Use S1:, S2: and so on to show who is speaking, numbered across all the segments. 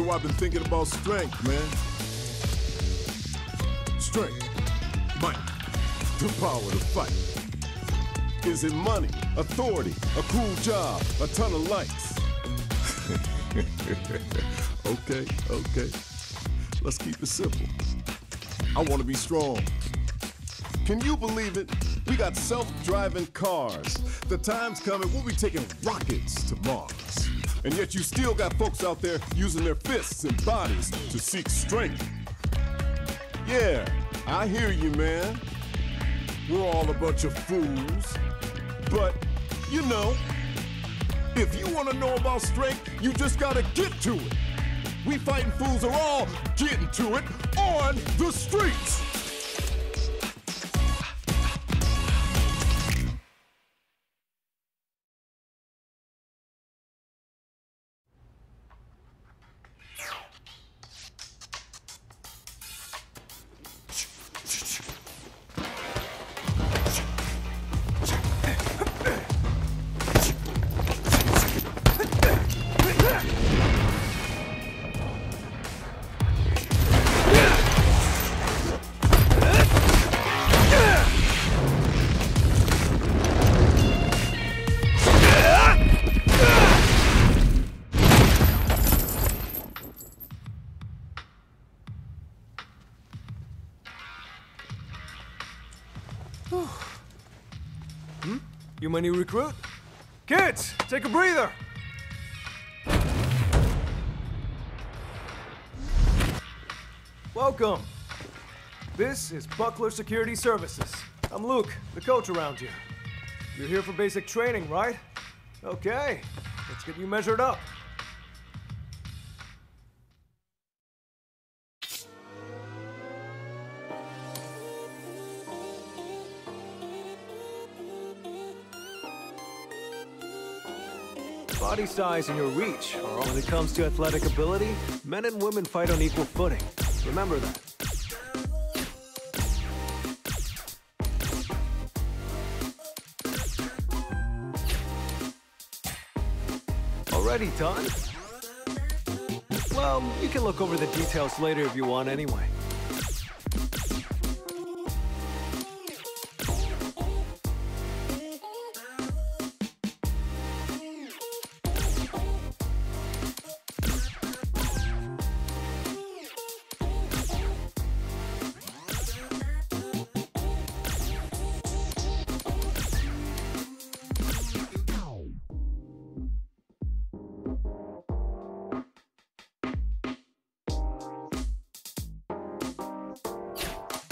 S1: So I've been thinking about strength, man. Strength, might, the power to fight. Is it money, authority, a cool job, a ton of likes? okay, okay. Let's keep it simple. I want to be strong. Can you believe it? We got self-driving cars. The time's coming, we'll be taking rockets to Mars. And yet you still got folks out there using their fists and bodies to seek strength. Yeah, I hear you, man. We're all a bunch of fools. But, you know, if you want to know about strength, you just gotta get to it. We fighting fools are all getting to it on the streets.
S2: You my new recruit? Kids, take a breather. Welcome. This is Buckler Security Services. I'm Luke, the coach around here. You're here for basic training, right? Okay, let's get you measured up. Body size and your reach are all when it comes to athletic ability. Men and women fight on equal footing. Remember that. Already done? Well, you can look over the details later if you want anyway.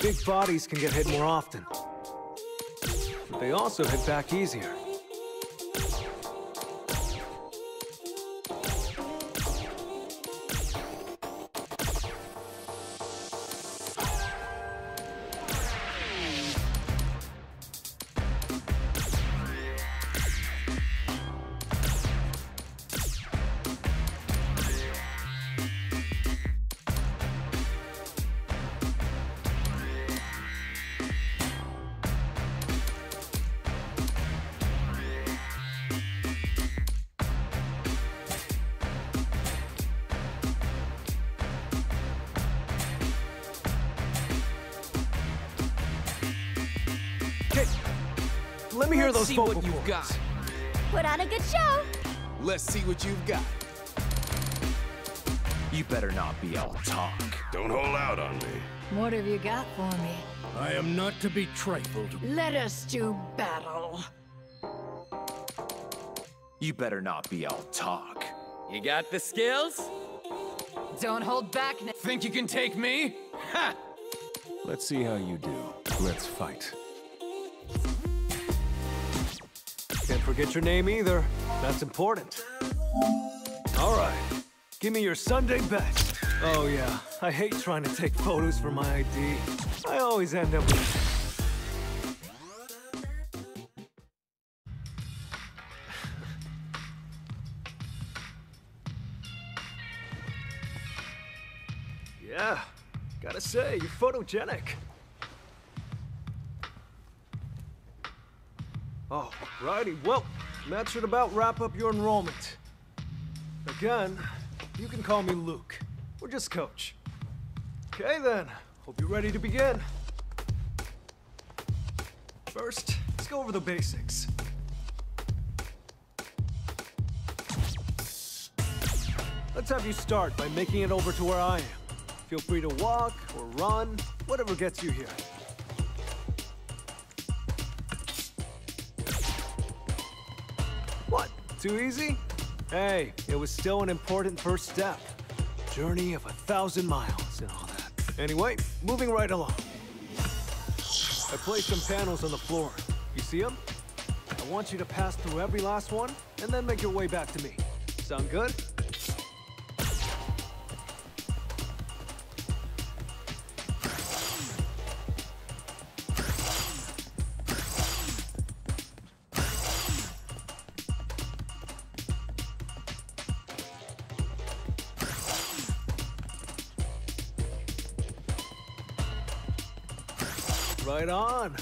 S2: Big bodies can get hit more often. But they also hit back easier. Let me hear
S3: Let's
S2: those
S3: see
S2: vocal
S3: what you've
S2: cords.
S3: got.
S4: Put on a good show.
S3: Let's see what you've got. You better not be all talk.
S5: Don't hold out on me.
S6: What have you got for me?
S5: I am not to be trifled.
S6: Let us do battle.
S3: You better not be all talk.
S7: You got the skills?
S6: Don't hold back now.
S7: Think you can take me? Ha!
S2: Let's see how you do. Let's fight. Can't forget your name either. That's important. All right. Give me your Sunday best. Oh, yeah. I hate trying to take photos for my ID. I always end up with... Yeah, gotta say, you're photogenic. Oh, righty. Well, that should about wrap up your enrollment. Again, You can call me Luke. Or just Coach. Okay then, hope you're ready to begin. First, let's go over the basics. Let's have you start by making it over to where I am. Feel free to walk or run, whatever gets you here. Too easy? Hey, it was still an important first step. Journey of a thousand miles and all that. Anyway, moving right along. I placed some panels on the floor. You see them? I want you to pass through every last one, and then make your way back to me. Sound good? Right on.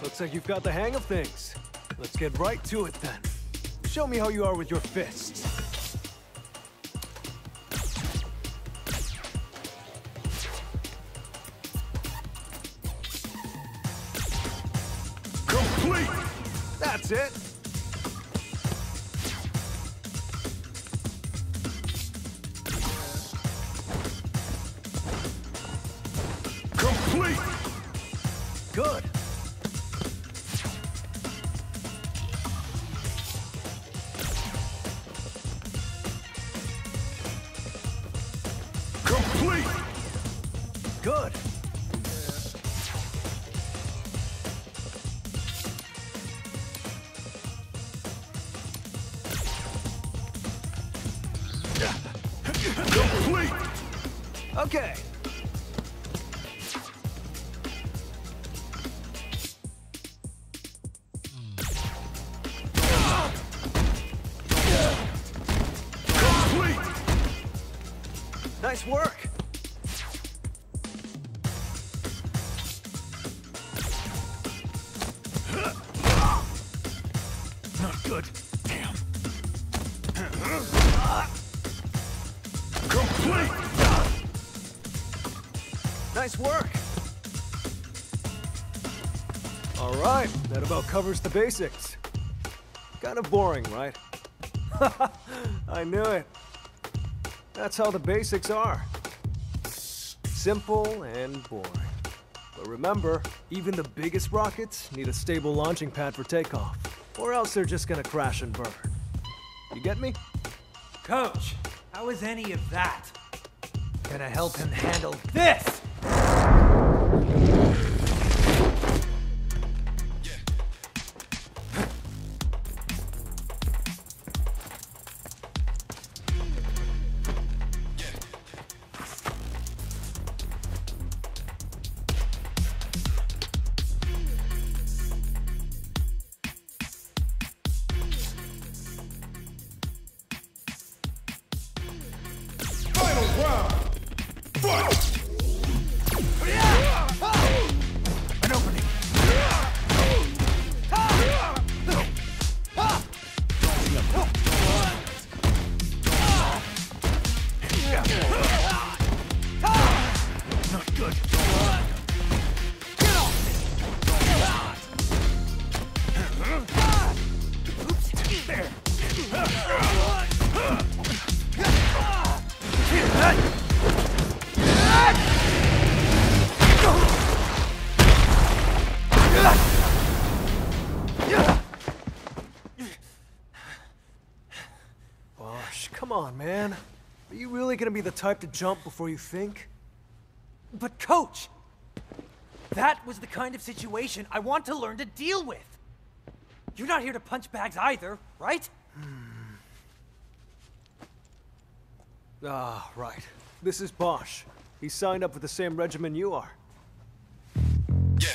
S2: Looks like you've got the hang of things. Let's get right to it then. Show me how you are with your fists.
S1: Complete!
S2: Good. Covers the basics. Kind of boring, right? I knew it. That's how the basics are. Simple and boring. But remember, even the biggest rockets need a stable launching pad for takeoff, or else they're just gonna crash and burn. You get me?
S8: Coach, how is any of that gonna help him handle this?
S2: Gonna be the type to jump before you think?
S8: But coach, that was the kind of situation I want to learn to deal with. You're not here to punch bags either, right?
S2: Ah, right. This is Bosch. He signed up with the same regiment you are. Look,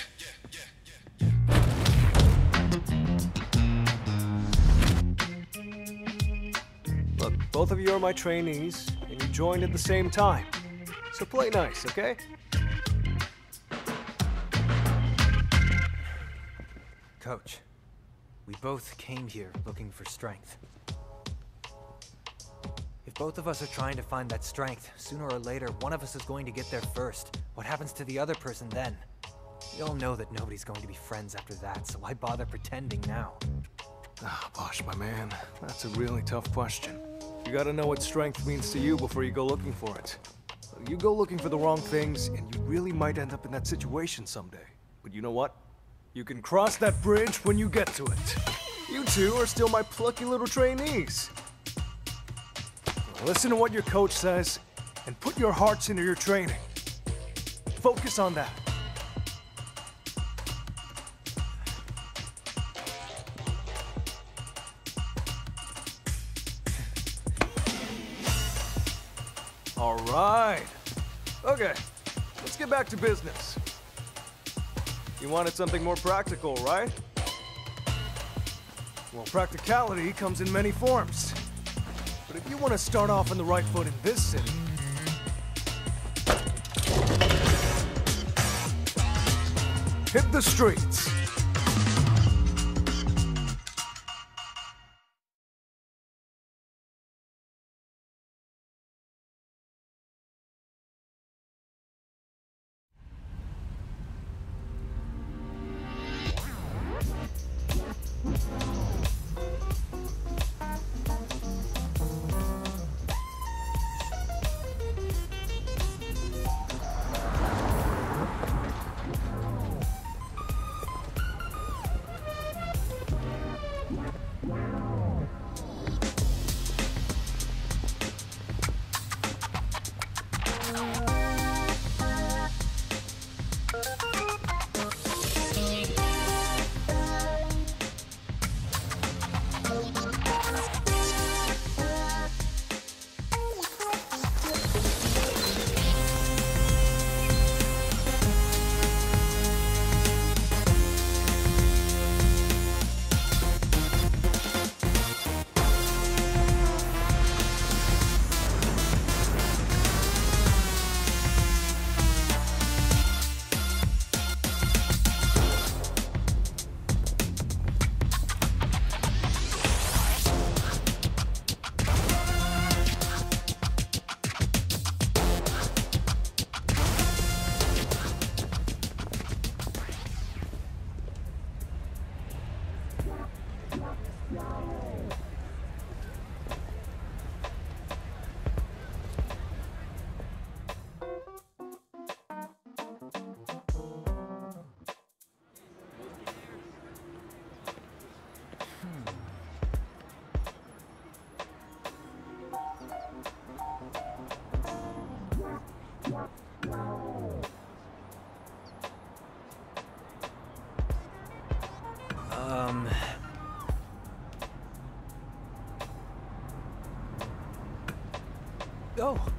S2: both of you are my trainees, and you joined at the same time. So play nice, okay?
S8: Coach, we both came here looking for strength. If both of us are trying to find that strength. Sooner or later, one of us is going to get there first. What happens to the other person then? We all know that nobody's going to be friends after that, so why bother pretending now?
S2: Ah, Bosch, my man, that's a really tough question. You gotta know what strength means to you before you go looking for it. You go looking for the wrong things, and you really might end up in that situation someday. But you know what? You can cross that bridge when you get to it. You two are still my plucky little trainees. Listen to what your coach says, and put your hearts into your training. Focus on that. All right. Okay, let's get back to business. You wanted something more practical, right? Well, practicality comes in many forms. But if you want to start off on the right foot in this city, hit the streets.
S8: Oh.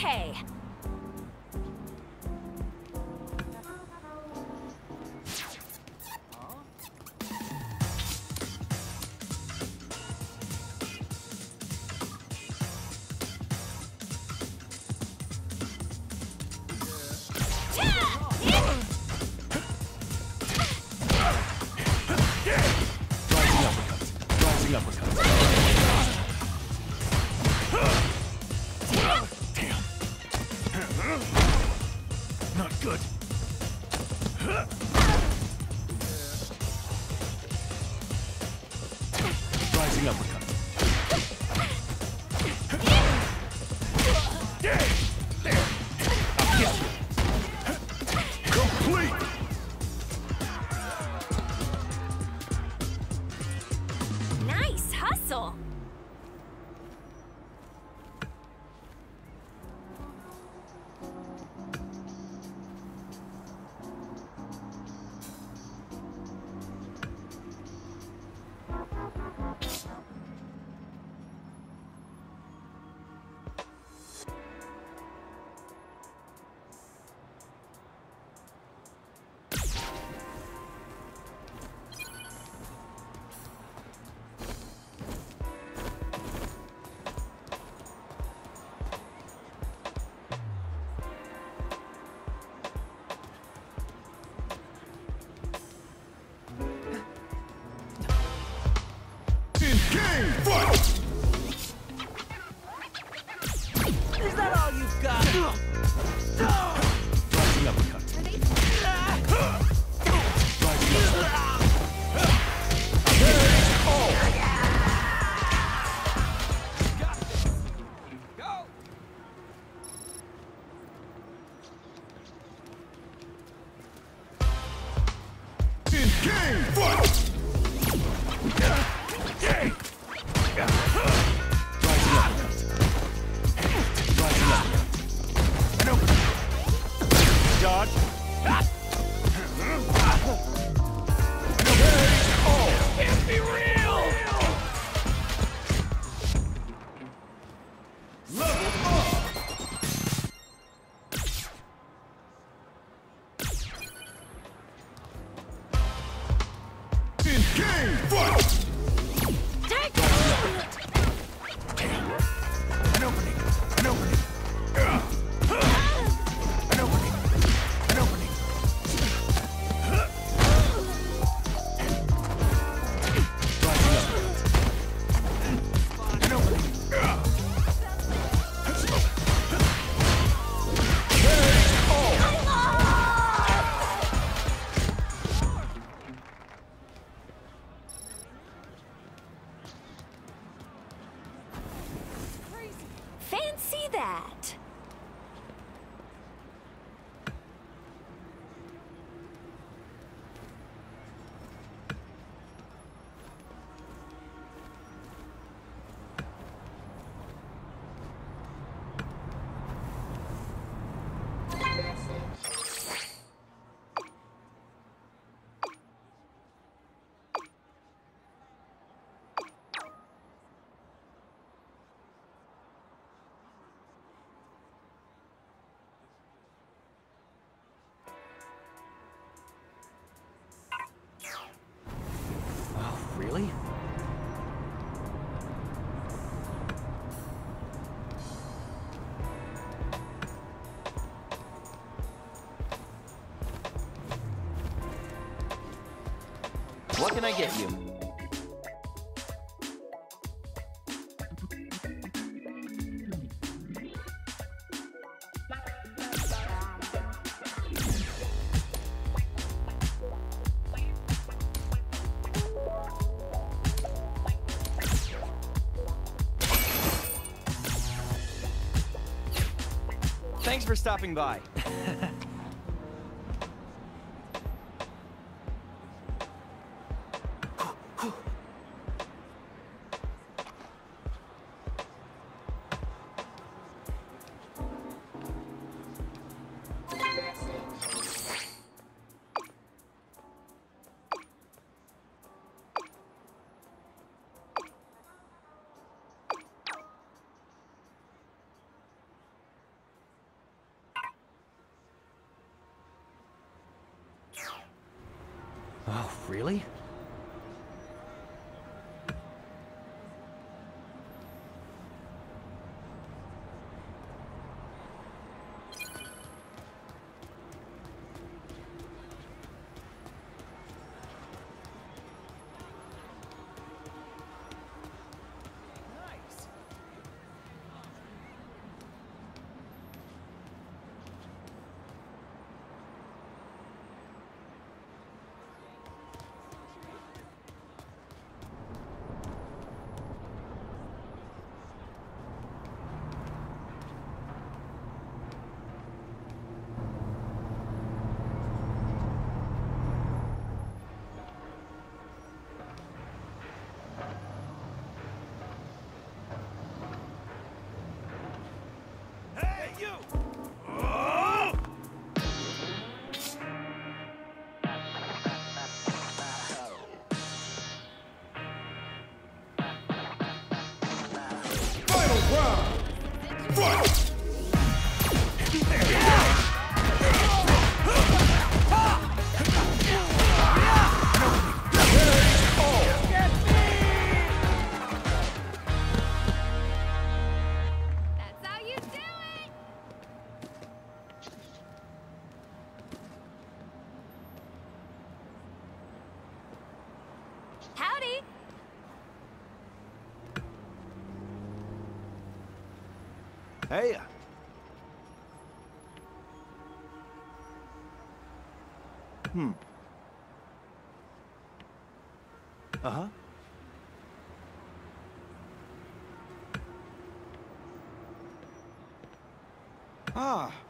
S9: Okay.
S4: Yeah! dodge.
S3: can I get you?
S7: Thanks for stopping by.
S4: Final round. Fight!
S8: Ah.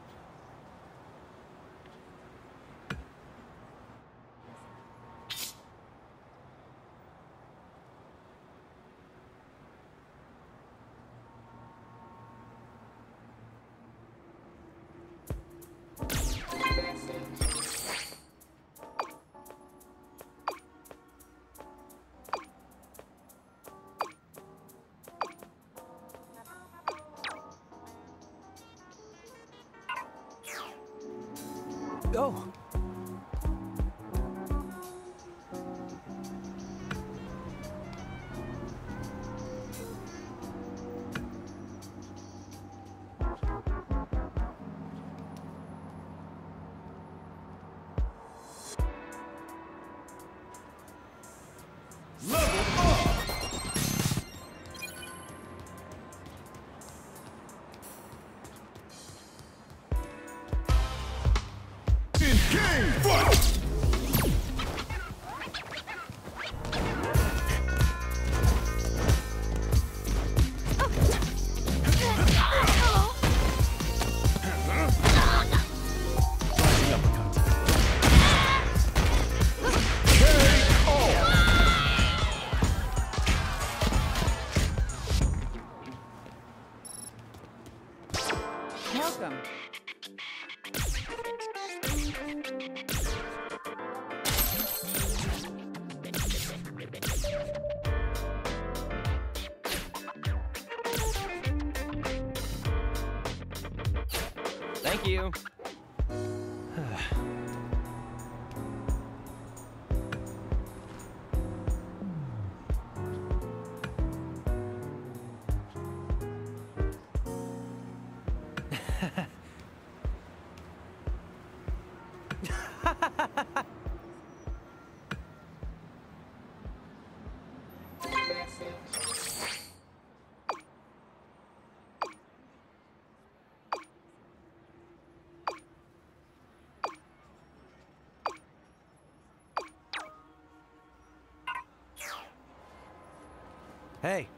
S10: Hey!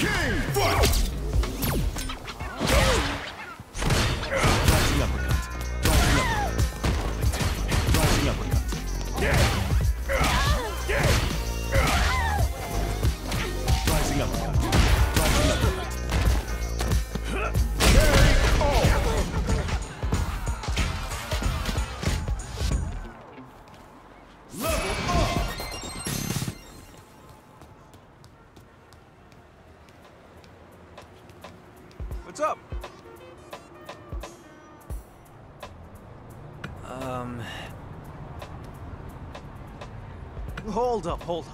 S4: Game fight.
S5: Hold up, hold up.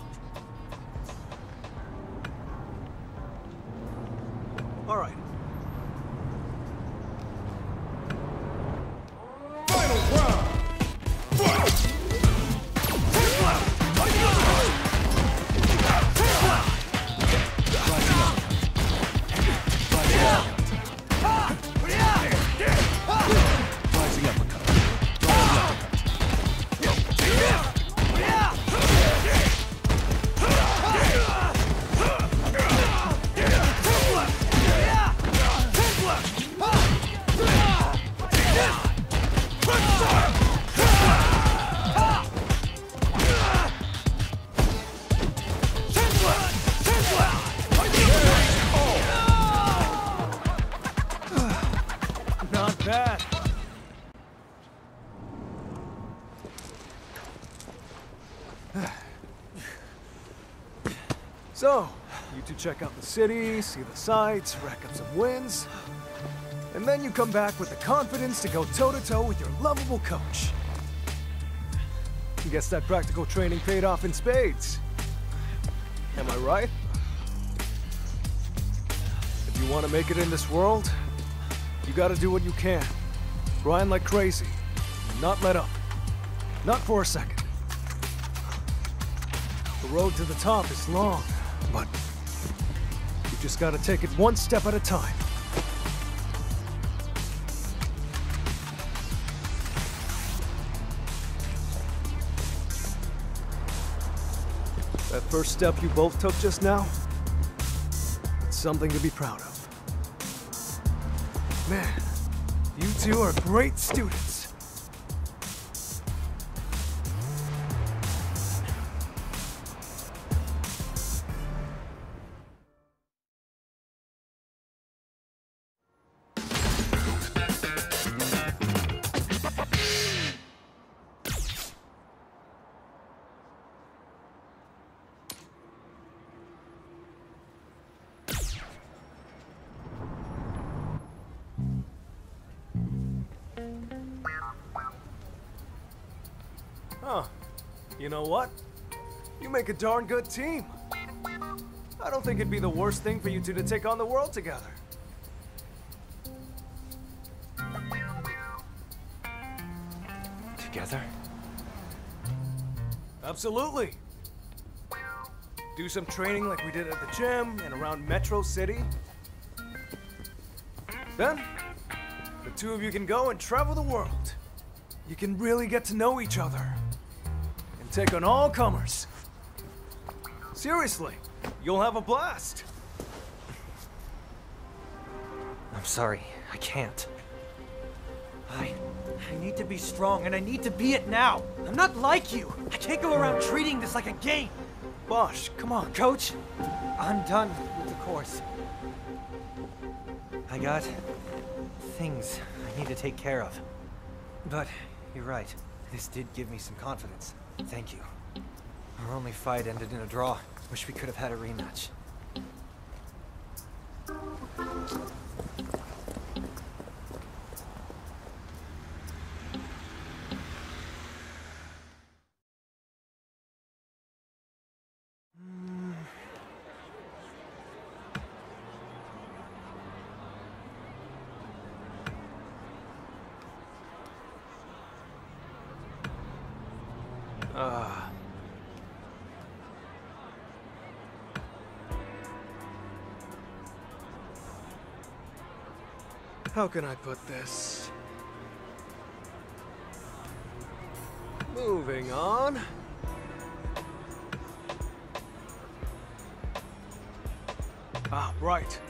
S2: Check out the city, see the sights, rack up some wins, and then you come back with the confidence to go toe-to-toe with your lovable coach. Guess that practical training paid off in spades. Am I right? If you want to make it in this world, you gotta do what you can. Grind like crazy. Not let up. Not for a second. The road to the top is long, but just gotta take it one step at a time. That first step you both took just now, it's something to be proud of. Man, you two are great students. Know what? You make a darn good team. I don't think it'd be the worst thing for you two to take on the world together.
S8: together?
S2: Absolutely. Do some training like we did at the gym and around Metro City. Then, the two of you can go and travel the world. You can really get to know each other. And take on all comers. Seriously, you'll have a blast.
S8: I'm sorry, I can't. I... I need to be strong, and I need to be it now! I'm not like you! I can't go around treating this like a game!
S2: Bosch, come on.
S8: Coach, I'm done with the course. I got... things I need to take care of. But, you're right. This did give me some confidence. Thank you. Our only fight ended in a draw. Wish we could have had a rematch.
S2: How can I put this? Moving on. Ah, right.